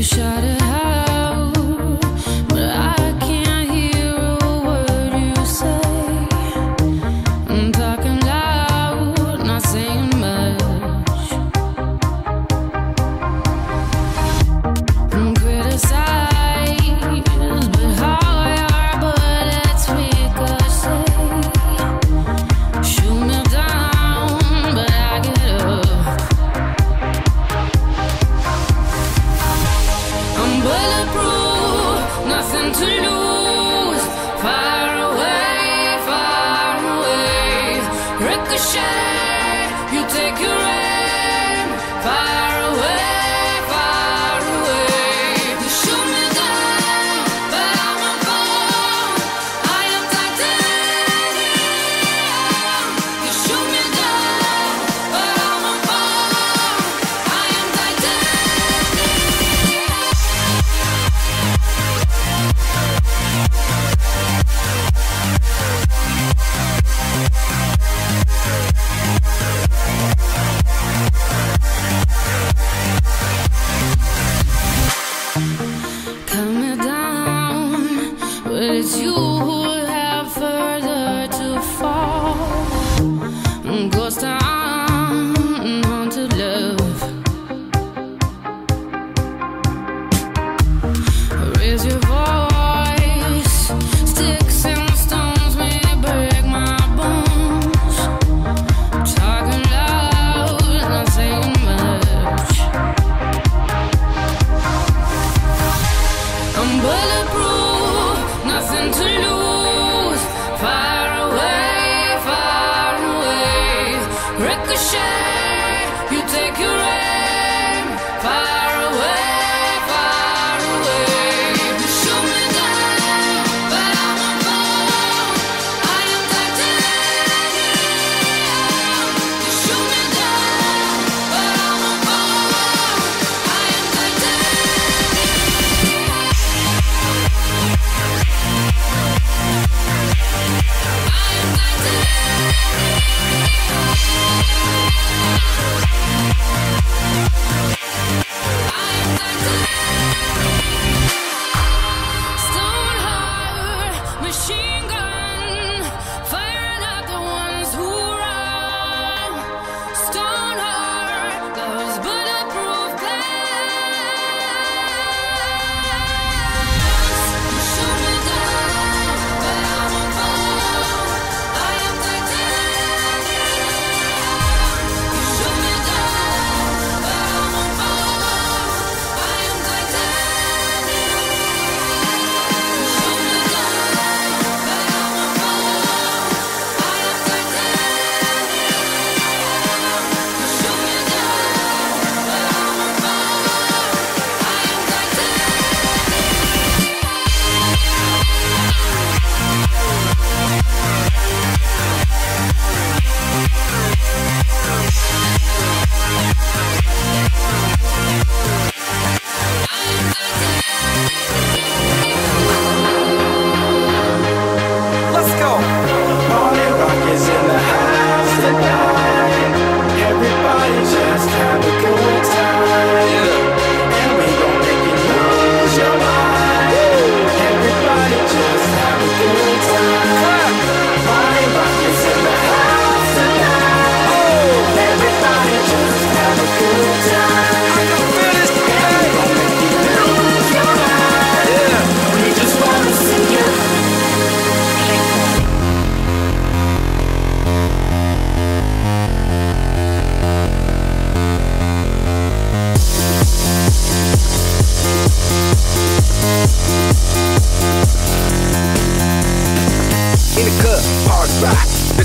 You shot it. you take your aim. Fire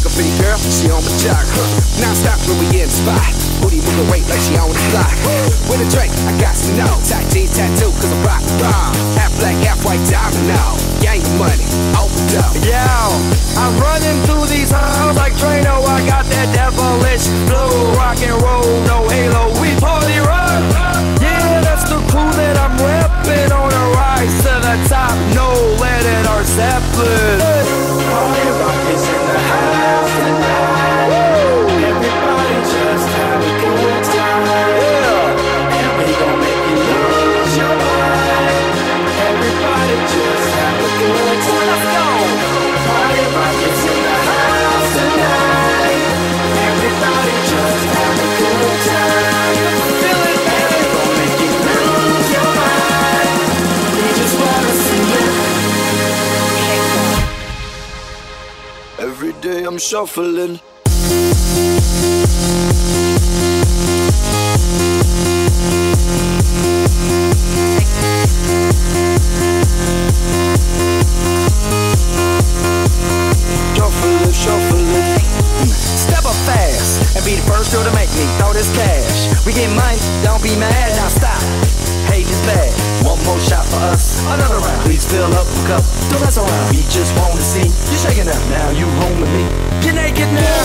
a big girl, she on my jock. Huh? Now stop when we in the spot. Booty moving weight like she on the block. With a drink, I got to know. Tight jeans tattoo, cause I'm rock and roll. Half black, half white diamond now. Gang money, opened up. Yeah, I'm running through these halls like Drano. I got that devilish blue rock and roll, no halo. We party rock. Yeah, that's the crew that I'm repping on a rise to the top. No Lennon our Zeppelin. Shuffling. Step up fast and be the first to make me throw this cash. We get money, don't be mad, now stop. Hate is bad. One more shot for us, another round. Please fill up a cup, don't mess around. We just wanna see you shaking up. Now you home with